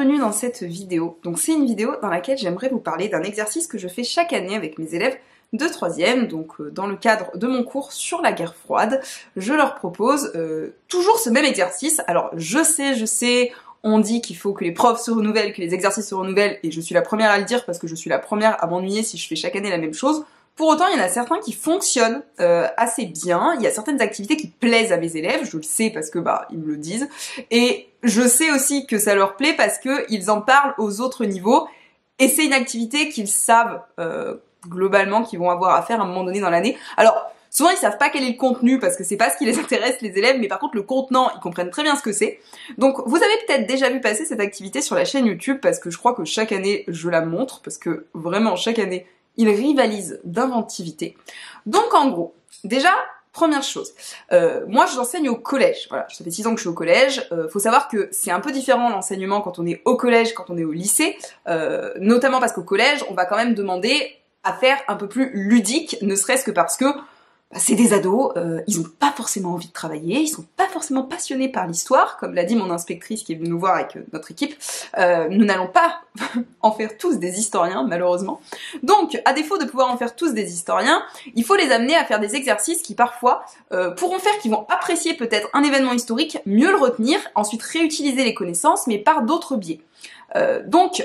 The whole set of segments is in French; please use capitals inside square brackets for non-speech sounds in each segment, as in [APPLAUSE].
bienvenue dans cette vidéo. Donc c'est une vidéo dans laquelle j'aimerais vous parler d'un exercice que je fais chaque année avec mes élèves de troisième, donc euh, dans le cadre de mon cours sur la guerre froide, je leur propose euh, toujours ce même exercice. Alors je sais, je sais, on dit qu'il faut que les profs se renouvellent, que les exercices se renouvellent, et je suis la première à le dire parce que je suis la première à m'ennuyer si je fais chaque année la même chose. Pour autant, il y en a certains qui fonctionnent euh, assez bien. Il y a certaines activités qui plaisent à mes élèves, je le sais parce que bah ils me le disent, et je sais aussi que ça leur plaît parce que ils en parlent aux autres niveaux. Et c'est une activité qu'ils savent euh, globalement qu'ils vont avoir à faire à un moment donné dans l'année. Alors Souvent, ils savent pas quel est le contenu parce que c'est pas ce qui les [LAUGHS] intéresse les élèves, mais par contre le contenant, ils comprennent très bien ce que c'est. Donc, vous avez peut-être déjà vu passer cette activité sur la chaîne YouTube parce que je crois que chaque année je la montre parce que vraiment chaque année ils rivalisent d'inventivité. Donc en gros, déjà, première chose, euh, moi je au collège, voilà, ça fait 6 ans que je suis au collège, euh, faut savoir que c'est un peu différent l'enseignement quand on est au collège, quand on est au lycée, euh, notamment parce qu'au collège, on va quand même demander à faire un peu plus ludique, ne serait-ce que parce que bah, c'est des ados, euh, ils ont pas forcément envie de travailler, ils sont pas forcément passionnés par l'histoire, comme l'a dit mon inspectrice qui est venue nous voir avec euh, notre équipe. Euh, nous n'allons pas [LAUGHS] en faire tous des historiens, malheureusement. Donc, à défaut de pouvoir en faire tous des historiens, il faut les amener à faire des exercices qui parfois pourront faire qu'ils vont apprécier peut-être un événement historique, mieux le retenir, ensuite réutiliser les connaissances, mais par d'autres biais. donc,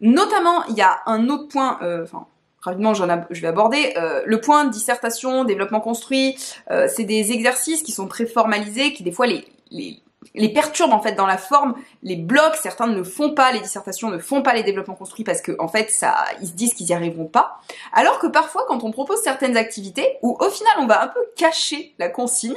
notamment, il y a un autre point, enfin rapidement je vais aborder. Euh, le point dissertation, développement construit, euh, c'est des exercices qui sont très formalisés, qui des fois les, les, les, perturbent en fait dans la forme, les blocs, certains ne font pas, les dissertations ne font pas les développements construits parce que en fait ça, ils se disent qu'ils y arriveront pas. Alors que parfois quand on propose certaines activités, où au final on va un peu cacher la consigne,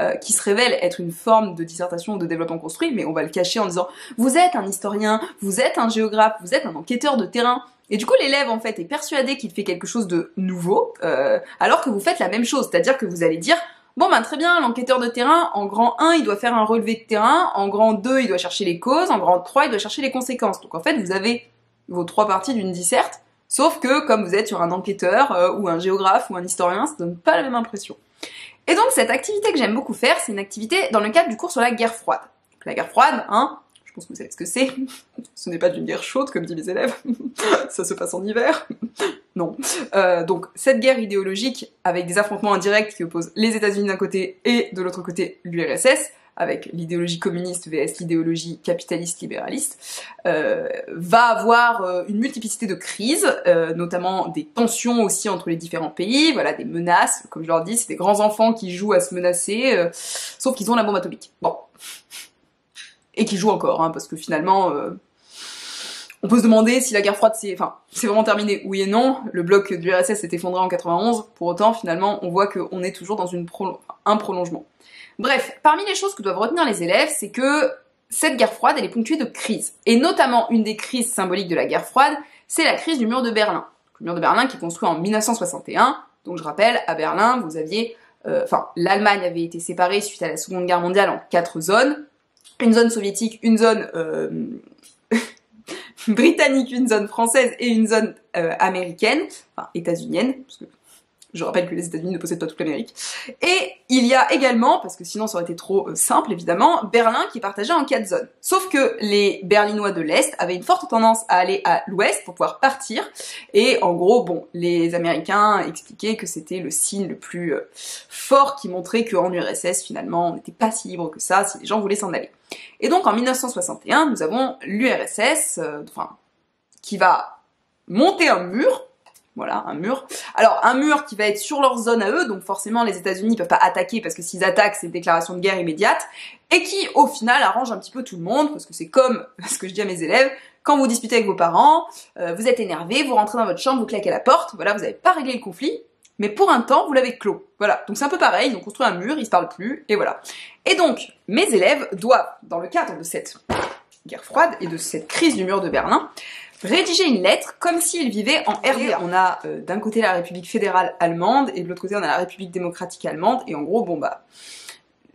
euh, qui se révèle être une forme de dissertation ou de développement construit, mais on va le cacher en disant vous êtes un historien, vous êtes un géographe, vous êtes un enquêteur de terrain, et du coup, l'élève, en fait, est persuadé qu'il fait quelque chose de nouveau, euh, alors que vous faites la même chose. C'est-à-dire que vous allez dire, bon ben très bien, l'enquêteur de terrain, en grand 1, il doit faire un relevé de terrain, en grand 2, il doit chercher les causes, en grand 3, il doit chercher les conséquences. Donc en fait, vous avez vos trois parties d'une disserte, sauf que comme vous êtes sur un enquêteur, euh, ou un géographe, ou un historien, ça donne pas la même impression. Et donc cette activité que j'aime beaucoup faire, c'est une activité dans le cadre du cours sur la guerre froide. la guerre froide, hein, pense que vous savez ce que c'est. [LAUGHS] Ce n'est pas d'une guerre chaude, comme disent mes élèves. [LAUGHS] Ça se passe en hiver. [LAUGHS] non. Euh, donc, cette guerre idéologique, avec des affrontements indirects qui opposent les États-Unis d'un côté et de l'autre côté l'URSS, avec l'idéologie communiste vs l'idéologie capitaliste libéraliste, euh, va avoir euh, une multiplicité de crises, notamment des tensions aussi entre les différents pays, voilà, des menaces, comme je leur dis, c'est des grands enfants qui jouent à se menacer, sauf qu'ils ont la bombe atomique. Bon, et qui joue encore, hein, parce que finalement, euh, on peut se demander si la guerre froide c'est, enfin, c'est vraiment terminé. Oui et non. Le bloc du RSS s'est effondré en 91. Pour autant, finalement, on voit qu'on est toujours dans une un prolongement. Bref, parmi les choses que doivent retenir les élèves, c'est que cette guerre froide, elle est ponctuée de crises. Et notamment, une des crises symboliques de la guerre froide, c'est la crise du mur de Berlin. Le mur de Berlin qui est construit en 1961. Donc je rappelle, à Berlin, vous aviez, euh, enfin, l'Allemagne avait été séparée suite à la Seconde Guerre mondiale en quatre zones une zone soviétique, une zone euh, [LAUGHS] britannique, une zone française et une zone euh, américaine, enfin états-unienne, je rappelle que les États-Unis ne possèdent pas toute l'Amérique. Et il y a également, parce que sinon ça aurait été trop euh, simple évidemment, Berlin qui est partagé en quatre zones. Sauf que les Berlinois de l'Est avaient une forte tendance à aller à l'Ouest pour pouvoir partir. Et en gros, bon, les Américains expliquaient que c'était le signe le plus euh, fort qui montrait qu'en URSS finalement on n'était pas si libre que ça si les gens voulaient s'en aller. Et donc en 1961, nous avons l'URSS, euh, enfin, qui va monter un mur voilà, un mur. Alors, un mur qui va être sur leur zone à eux, donc forcément les États-Unis peuvent pas attaquer parce que s'ils attaquent, c'est une déclaration de guerre immédiate, et qui, au final, arrange un petit peu tout le monde, parce que c'est comme [LAUGHS] ce que je dis à mes élèves, quand vous disputez avec vos parents, euh, vous êtes énervé, vous rentrez dans votre chambre, vous claquez la porte, voilà, vous n'avez pas réglé le conflit, mais pour un temps, vous l'avez clos. Voilà, donc c'est un peu pareil, ils ont construit un mur, ils se parlent plus, et voilà. Et donc, mes élèves doivent, dans le cadre de cette guerre froide et de cette crise du mur de Berlin, rédiger une lettre comme s'ils vivaient en RDA. On a euh, d'un côté la République fédérale allemande et de l'autre côté on a la République démocratique allemande et en gros bon bah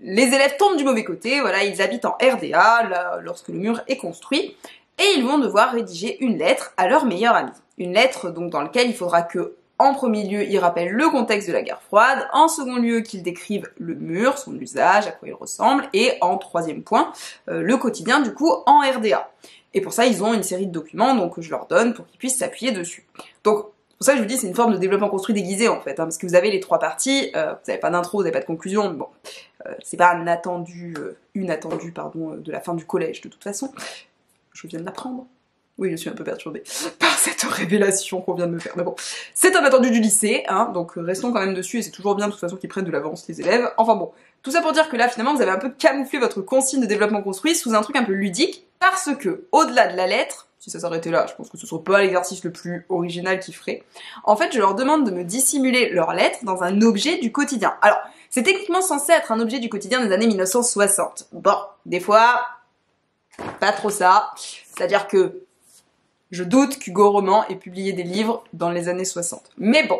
les élèves tombent du mauvais côté, voilà, ils habitent en RDA là, lorsque le mur est construit et ils vont devoir rédiger une lettre à leur meilleur ami. Une lettre donc dans laquelle il faudra que en premier lieu, ils rappellent le contexte de la guerre froide. En second lieu, qu'ils décrivent le mur, son usage, à quoi il ressemble. Et en troisième point, euh, le quotidien du coup en RDA. Et pour ça, ils ont une série de documents, donc je leur donne pour qu'ils puissent s'appuyer dessus. Donc, pour ça, je vous dis, c'est une forme de développement construit déguisé en fait, hein, parce que vous avez les trois parties, euh, vous n'avez pas d'intro, vous n'avez pas de conclusion, bon, euh, c'est pas un attendu, euh, une attendue, pardon, de la fin du collège de toute façon. Je viens de l'apprendre. Oui, je suis un peu perturbée [LAUGHS] par cette révélation qu'on vient de me faire. Mais bon, c'est un attendu du lycée, hein, donc restons quand même dessus, et c'est toujours bien de toute façon qu'ils prennent de l'avance les élèves. Enfin bon, tout ça pour dire que là, finalement, vous avez un peu camouflé votre consigne de développement construit sous un truc un peu ludique, parce que, au-delà de la lettre, si ça s'arrêtait là, je pense que ce serait pas l'exercice le plus original qu'ils feraient. En fait, je leur demande de me dissimuler leur lettre dans un objet du quotidien. Alors, c'est techniquement censé être un objet du quotidien des années 1960. Bon, des fois, pas trop ça. C'est-à-dire que je doute qu'Hugo Roman ait publié des livres dans les années 60. Mais bon,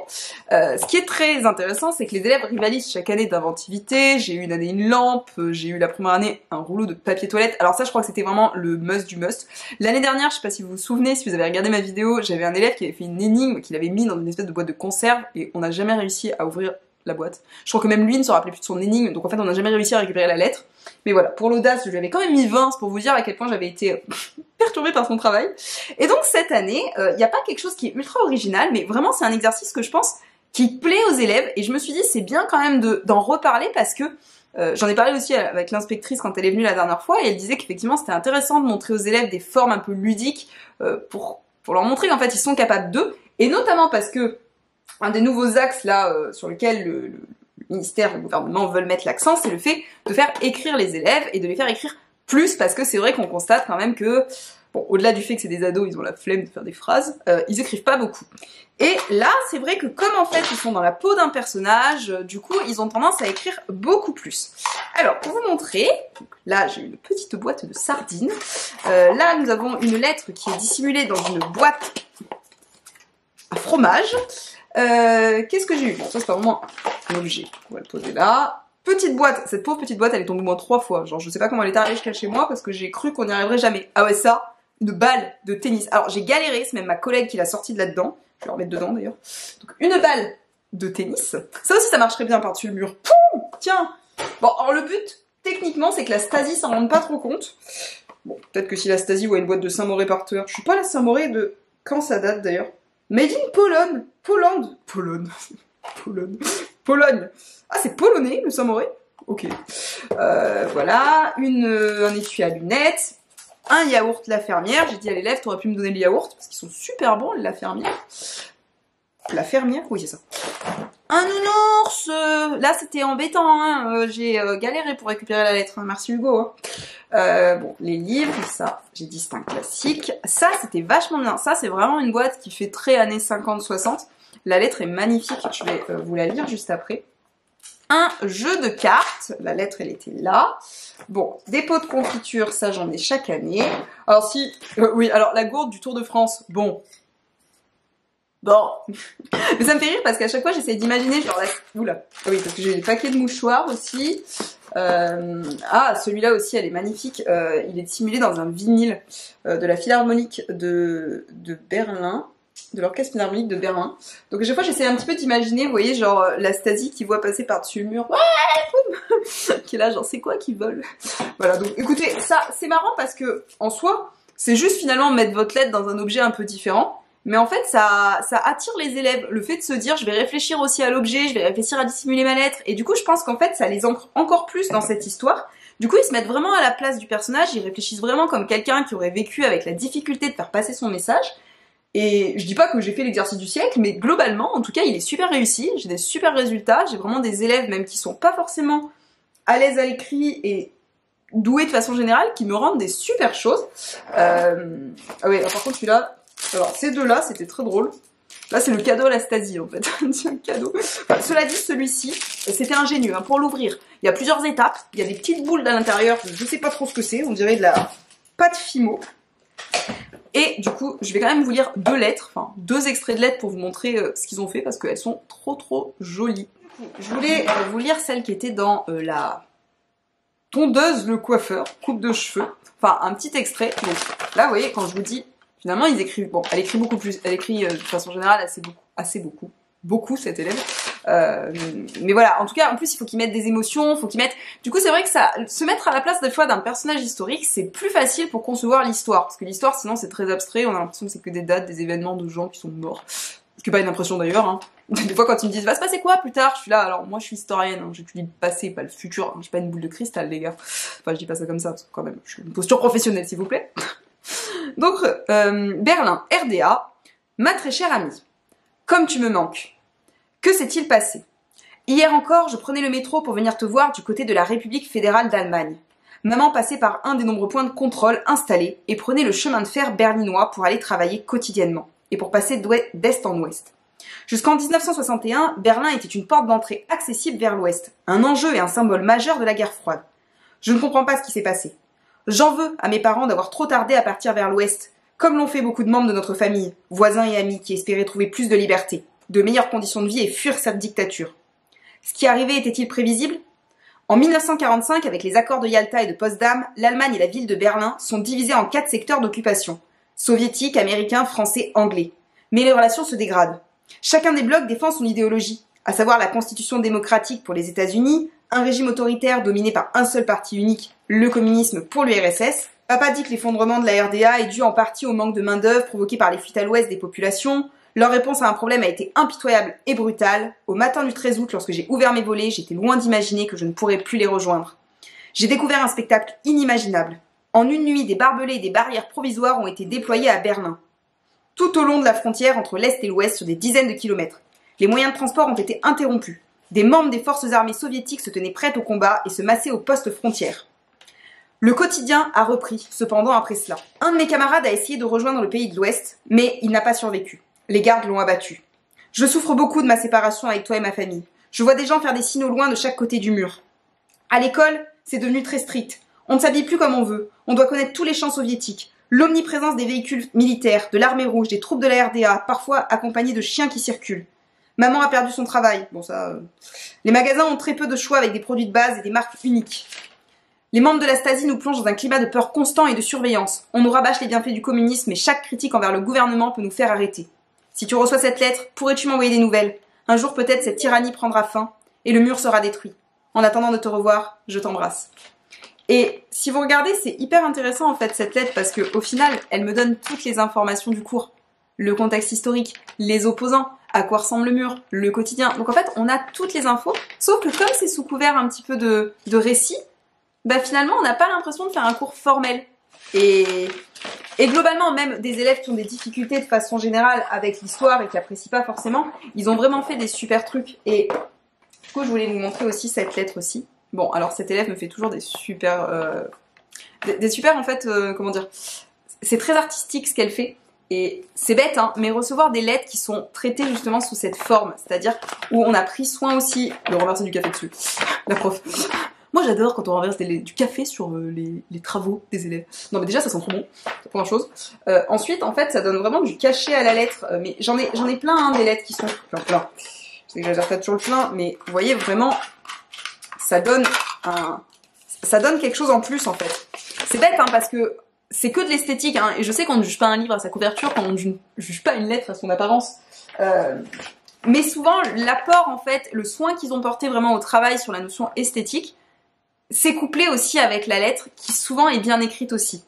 euh, ce qui est très intéressant, c'est que les élèves rivalisent chaque année d'inventivité. J'ai eu une année une lampe, j'ai eu la première année un rouleau de papier toilette. Alors ça, je crois que c'était vraiment le must du must. L'année dernière, je sais pas si vous vous souvenez, si vous avez regardé ma vidéo, j'avais un élève qui avait fait une énigme qu'il avait mis dans une espèce de boîte de conserve et on n'a jamais réussi à ouvrir boîte. Je crois que même lui ne se rappelait plus de son énigme, donc en fait on n'a jamais réussi à récupérer la lettre. Mais voilà, pour l'audace, je lui avais quand même mis 20, pour vous dire à quel point j'avais été [LAUGHS] perturbée par son travail. Et donc cette année, il euh, n'y a pas quelque chose qui est ultra original, mais vraiment c'est un exercice que je pense qui plaît aux élèves, et je me suis dit c'est bien quand même d'en reparler parce que euh, J'en ai parlé aussi avec l'inspectrice quand elle est venue la dernière fois et elle disait qu'effectivement c'était intéressant de montrer aux élèves des formes un peu ludiques euh, pour, pour leur montrer qu'en fait ils sont capables d'eux et notamment parce que un des nouveaux axes là euh, sur lequel le, le, ministère, le gouvernement veulent mettre l'accent, c'est le fait de faire écrire les élèves et de les faire écrire plus parce que c'est vrai qu'on constate quand même que Bon, au-delà du fait que c'est des ados, ils ont la flemme de faire des phrases, euh, ils écrivent pas beaucoup. Et là, c'est vrai que comme en fait ils sont dans la peau d'un personnage, euh, du coup, ils ont tendance à écrire beaucoup plus. Alors, pour vous montrer, là j'ai une petite boîte de sardines. Là, nous avons une lettre qui est dissimulée dans une boîte à fromage. Euh, qu'est-ce que j'ai eu? Ça, c'est pas vraiment un objet. On va le poser là. Petite boîte. Cette pauvre petite boîte, elle est tombée au moins trois fois. Genre, je sais pas comment elle est arrivée jusqu'à chez moi parce que j'ai cru qu'on n'y arriverait jamais. Ah ouais, ça, une balle de tennis. Alors, j'ai galéré. C'est même ma collègue qui l'a sortie de là-dedans. Je vais la remettre dedans, d'ailleurs. Donc, une balle de tennis. Ça aussi, ça marcherait bien par-dessus le mur. Poum Tiens Bon, alors le but, techniquement, c'est que la Stasi s'en rende pas trop compte. Bon, peut-être que si la Stasi voit une boîte de Saint-Moré par terre... Je suis pas la Saint-Moré de... Quand ça date, d'ailleurs Made in Pologne. Pologne. Pologne. [LAUGHS] Pologne. Pologne. Ah, c'est polonais, le Samouraï Ok. Euh, voilà. Une, un étui à lunettes. Un yaourt la fermière. J'ai dit à l'élève, t'aurais pu me donner le yaourt, parce qu'ils sont super bons, la fermière. La fermière Oui, c'est ça. Un nounours euh, Là, c'était embêtant, hein. euh, j'ai euh, galéré pour récupérer la lettre, hein. merci Hugo. Hein. Bon, les livres, ça, j'ai dit c'est un classique. Ça, c'était vachement bien. Ça, c'est vraiment une boîte qui fait très années 50-60. La lettre est magnifique, je vais vous la lire juste après. Un jeu de cartes, la lettre elle était là. Bon, des pots de confiture, ça j'en ai chaque année. Alors si, oui, alors la gourde du Tour de France, bon, Bon, mais [LAUGHS] ça me fait rire parce qu'à chaque fois j'essaie d'imaginer genre là, oula, ah oui parce que j'ai des paquets de mouchoirs aussi. Euh, ah celui-là aussi elle est magnifique, euh, il est simulé dans un vinyle euh, de la Philharmonique de, de Berlin, de l'orchestre philharmonique de Berlin. Donc à chaque fois j'essaie un petit peu d'imaginer, vous voyez genre la Stasi qui voit passer par-dessus le mur, ouais, [LAUGHS] qui est là genre c'est quoi qui vole? Voilà donc écoutez ça c'est marrant parce que en soi c'est juste finalement mettre votre lettre dans un objet un peu différent. Mais en fait, ça, attire les élèves. Le fait de se dire, je vais réfléchir aussi à l'objet, je vais réfléchir à dissimuler ma lettre. Et du coup, je pense qu'en fait, ça les ancre encore plus dans cette histoire. Du coup, ils se mettent vraiment à la place du personnage, ils réfléchissent vraiment comme quelqu'un qui aurait vécu avec la difficulté de faire passer son message. Et je dis pas que j'ai fait l'exercice du siècle, mais globalement, en tout cas, il est super réussi. J'ai des super résultats. J'ai vraiment des élèves, même qui sont pas forcément à l'aise à l'écrit et doués de façon générale, qui me rendent des super choses. Euh... Ah ouais, par contre, celui-là, alors, ces deux-là, c'était très drôle. Là, c'est le cadeau à la Stasi, en fait. [LAUGHS] cadeau. Cela dit, celui-ci, c'était ingénieux. Hein, pour l'ouvrir, il y a plusieurs étapes. Il y a des petites boules à l'intérieur. Je sais pas trop ce que c'est. On dirait de la pâte fimo. Et du coup, je vais quand même vous lire deux lettres, enfin deux extraits de lettres pour vous montrer euh, ce qu'ils ont fait parce qu'elles sont trop trop jolies. Je voulais euh, vous lire celle qui était dans euh, la tondeuse le coiffeur, coupe de cheveux. Enfin, un petit extrait. Là, vous voyez, quand je vous dis Finalement, ils écrivent. Bon, elle écrit beaucoup plus. Elle écrit euh, de façon générale assez beaucoup, assez beaucoup, beaucoup cette élève. Euh, mais voilà, en tout cas, en plus, il faut qu'ils mettent des émotions, faut qu'ils mettent. Du coup, c'est vrai que ça, se mettre à la place des fois d'un personnage historique, c'est plus facile pour concevoir l'histoire, parce que l'histoire, sinon, c'est très abstrait. On a l'impression que c'est que des dates, des événements de gens qui sont morts. Ce qui est pas une impression d'ailleurs. Hein. [LAUGHS] Des fois, quand ils me disent va se passer quoi plus tard, je suis là. Alors moi, je suis historienne, hein. j'étudie le passé, pas le futur. Hein. J'ai pas une boule de cristal, les gars. Enfin, je dis pas ça comme ça, parce que quand même, je suis une posture professionnelle, s'il vous plaît. [LAUGHS] Donc, euh, Berlin, RDA, ma très chère amie, comme tu me manques. Que s'est-il passé? Hier encore, je prenais le métro pour venir te voir du côté de la République fédérale d'Allemagne. Maman passait par un des nombreux points de contrôle installés et prenait le chemin de fer berlinois pour aller travailler quotidiennement et pour passer d'est en ouest. Jusqu'en 1961, Berlin était une porte d'entrée accessible vers l'ouest, un enjeu et un symbole majeur de la guerre froide. Je ne comprends pas ce qui s'est passé. J'en veux à mes parents d'avoir trop tardé à partir vers l'ouest, comme l'ont fait beaucoup de membres de notre famille, voisins et amis qui espéraient trouver plus de liberté de meilleures conditions de vie et fuir cette dictature. Ce qui arrivait était-il prévisible? En 1945, avec les accords de Yalta et de Potsdam, l'Allemagne et la ville de Berlin sont divisées en quatre secteurs d'occupation soviétiques, américains, français, anglais. Mais les relations se dégradent. Chacun des blocs défend son idéologie, à savoir la constitution démocratique pour les États-Unis, un régime autoritaire dominé par un seul parti unique, le communisme pour l'URSS. Papa dit que l'effondrement de la RDA est dû en partie au manque de main-d'œuvre provoqué par les fuites à l'ouest des populations, leur réponse à un problème a été impitoyable et brutale. Au matin du 13 août, lorsque j'ai ouvert mes volets, j'étais loin d'imaginer que je ne pourrais plus les rejoindre. J'ai découvert un spectacle inimaginable. En une nuit, des barbelés et des barrières provisoires ont été déployés à Berlin. Tout au long de la frontière entre l'Est et l'Ouest sur des dizaines de kilomètres. Les moyens de transport ont été interrompus. Des membres des forces armées soviétiques se tenaient prêts au combat et se massaient aux postes frontières. Le quotidien a repris, cependant, après cela. Un de mes camarades a essayé de rejoindre le pays de l'Ouest, mais il n'a pas survécu. Les gardes l'ont abattu. Je souffre beaucoup de ma séparation avec toi et ma famille. Je vois des gens faire des signes au loin de chaque côté du mur. À l'école, c'est devenu très strict. On ne s'habille plus comme on veut. On doit connaître tous les champs soviétiques. L'omniprésence des véhicules militaires, de l'armée rouge, des troupes de la RDA, parfois accompagnés de chiens qui circulent. Maman a perdu son travail. Bon, ça. Euh. Les magasins ont très peu de choix avec des produits de base et des marques uniques. Les membres de la Stasi nous plongent dans un climat de peur constant et de surveillance. On nous rabâche les bienfaits du communisme et chaque critique envers le gouvernement peut nous faire arrêter. Si tu reçois cette lettre, pourrais-tu m'envoyer des nouvelles? Un jour peut-être cette tyrannie prendra fin et le mur sera détruit. En attendant de te revoir, je t'embrasse. Et si vous regardez, c'est hyper intéressant en fait cette lettre parce que au final, elle me donne toutes les informations du cours, le contexte historique, les opposants, à quoi ressemble le mur, le quotidien. Donc en fait, on a toutes les infos, sauf que comme c'est sous couvert un petit peu de, de récit, bah finalement, on n'a pas l'impression de faire un cours formel. Et, globalement, même des élèves qui ont des difficultés de façon générale avec l'histoire et qui apprécient pas forcément, ils ont vraiment fait des super trucs. Et du coup, je voulais vous montrer aussi cette lettre aussi. Bon, alors cet élève me fait toujours des super, euh, des, super en fait, euh, comment dire, c'est très artistique ce qu'elle fait. Et c'est bête, hein, mais recevoir des lettres qui sont traitées justement sous cette forme, c'est-à-dire où on a pris soin aussi de renverser du café dessus, [LAUGHS] la prof, moi, j'adore quand on renverse du café sur euh, les, travaux des élèves. Non, mais déjà, ça sent trop bon. Première chose. Euh, ensuite, en fait, ça donne vraiment du cachet à la lettre. Euh, mais j'en ai, ai plein hein, des lettres qui sont plein, plein. Je sais que toujours le plein, mais vous voyez vraiment, ça donne un, ça donne quelque chose en plus en fait. C'est bête hein, parce que c'est que de l'esthétique hein, et je sais qu'on ne juge pas un livre à sa couverture, qu'on ne juge pas une lettre à son apparence. mais souvent, l'apport en fait, le soin qu'ils ont porté vraiment au travail sur la notion esthétique, c'est couplé aussi avec la lettre qui souvent est bien écrite aussi.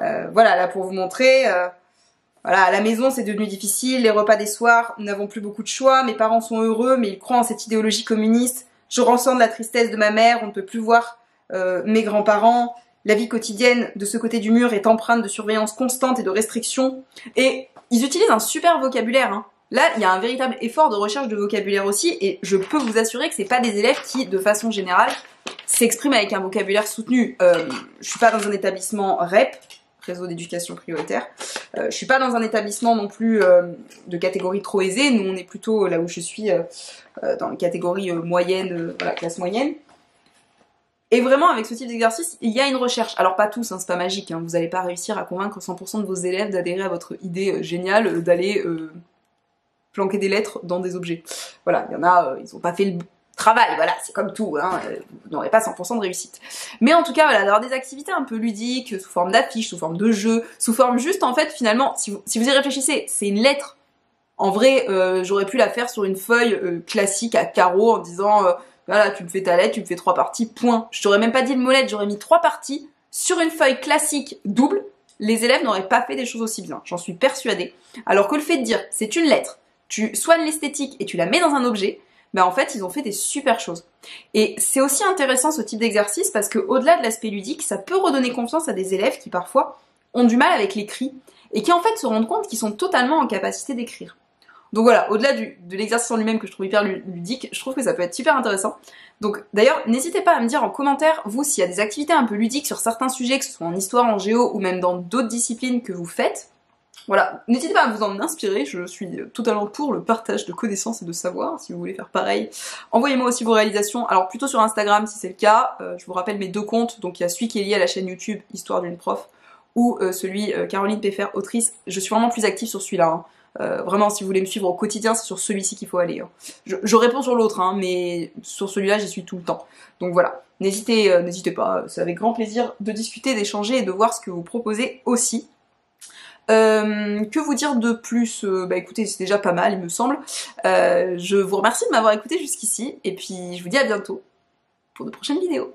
Euh, voilà, là pour vous montrer, euh, voilà, à la maison c'est devenu difficile, les repas des soirs, nous n'avons plus beaucoup de choix, mes parents sont heureux mais ils croient en cette idéologie communiste, je ressens de la tristesse de ma mère, on ne peut plus voir euh, mes grands-parents, la vie quotidienne de ce côté du mur est empreinte de surveillance constante et de restrictions, et ils utilisent un super vocabulaire, hein. Là, il y a un véritable effort de recherche de vocabulaire aussi, et je peux vous assurer que c'est pas des élèves qui, de façon générale, s'exprime avec un vocabulaire soutenu. Euh, je suis pas dans un établissement REP, réseau d'éducation prioritaire. Euh, je suis pas dans un établissement non plus euh, de catégorie trop aisée. Nous, on est plutôt là où je suis euh, dans la catégorie moyenne, voilà, classe moyenne. Et vraiment, avec ce type d'exercice, il y a une recherche. Alors pas tous, hein, c'est pas magique. Hein, vous n'allez pas réussir à convaincre 100% de vos élèves d'adhérer à votre idée géniale d'aller planquer des lettres dans des objets. Voilà, il y en a, ils ont pas fait le travail, voilà, c'est comme tout, hein, euh, vous n'aurez pas 100% de réussite. Mais en tout cas, voilà, d'avoir des activités un peu ludiques, sous forme d'affiches, sous forme de jeux, sous forme juste, en fait, finalement, si vous, y réfléchissez, c'est une lettre En vrai, euh, j'aurais pu la faire sur une feuille euh, classique à carreaux en disant euh, voilà, tu me fais ta lettre, tu me fais trois parties, point. Je t'aurais même pas dit le mot lettre, j'aurais mis trois parties sur une feuille classique double. Les élèves n'auraient pas fait des choses aussi bien, j'en suis persuadée. Alors que le fait de dire c'est une lettre, tu soignes l'esthétique et tu la mets dans un objet, ben en fait ils ont fait des super choses. Et c'est aussi intéressant ce type d'exercice parce que au-delà de l'aspect ludique, ça peut redonner confiance à des élèves qui parfois ont du mal avec l'écrit et qui en fait se rendent compte qu'ils sont totalement en capacité d'écrire. Donc voilà, au-delà de l'exercice en lui-même que je trouve hyper ludique, je trouve que ça peut être super intéressant. Donc d'ailleurs, n'hésitez pas à me dire en commentaire, vous, s'il y a des activités un peu ludiques sur certains sujets, que ce soit en histoire, en géo ou même dans d'autres disciplines que vous faites. Voilà, n'hésitez pas à vous en inspirer, je suis totalement pour le partage de connaissances et de savoir, si vous voulez faire pareil. Envoyez-moi aussi vos réalisations, alors plutôt sur Instagram si c'est le cas, euh, je vous rappelle mes deux comptes, donc il y a celui qui est lié à la chaîne YouTube Histoire d'une prof, ou euh, celui euh, Caroline Peffer, autrice, je suis vraiment plus active sur celui-là. Hein. Vraiment, si vous voulez me suivre au quotidien, c'est sur celui-ci qu'il faut aller. Hein. Je, réponds sur l'autre, hein, mais sur celui-là, j'y suis tout le temps. Donc voilà, n'hésitez, n'hésitez pas, c'est avec grand plaisir de discuter, d'échanger et de voir ce que vous proposez aussi. Euh, que vous dire de plus Bah écoutez, c'est déjà pas mal, il me semble. je vous remercie de m'avoir écouté jusqu'ici, et puis je vous dis à bientôt pour de prochaines vidéos.